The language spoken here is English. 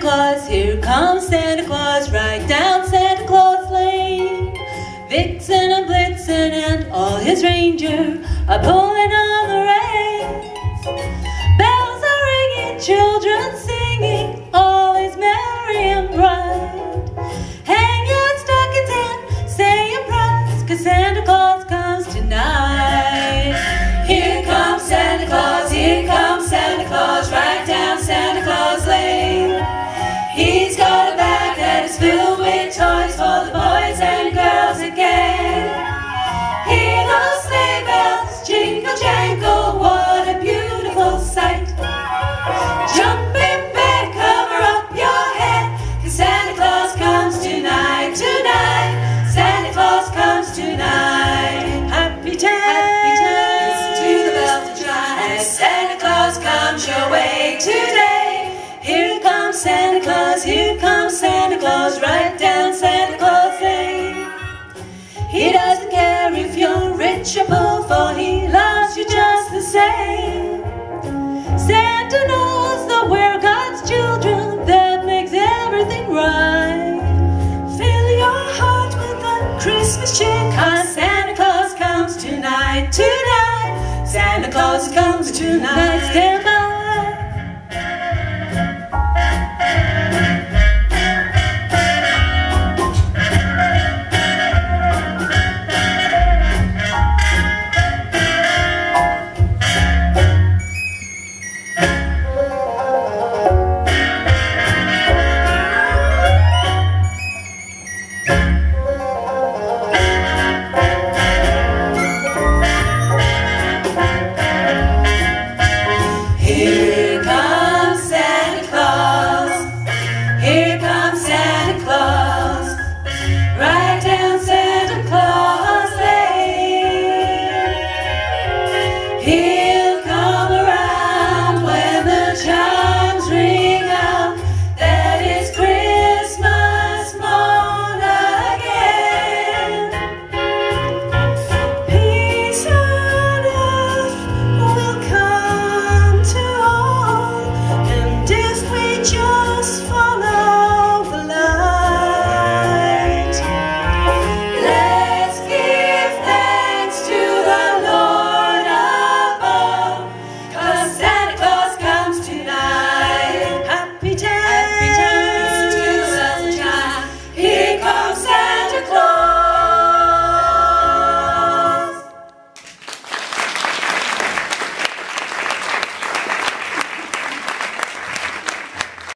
Claus, here comes Santa Claus, right down Santa Claus Lane. Vixen and Blitzen and all his reindeer are pulling on the reins. Bells are ringing, children singing, all is merry and bright. Hang your stockings and say your prayers, cause Santa Claus Claus comes your way today. Here comes Santa Claus, here comes Santa Claus, right down Santa Claus Lane. He doesn't care if you're rich or poor, for he loves you just the same. Santa knows that we're God's children, that makes everything right. Fill your heart with a Christmas cheer, cause Santa Claus comes tonight, tonight. Santa Claus comes. Yeah.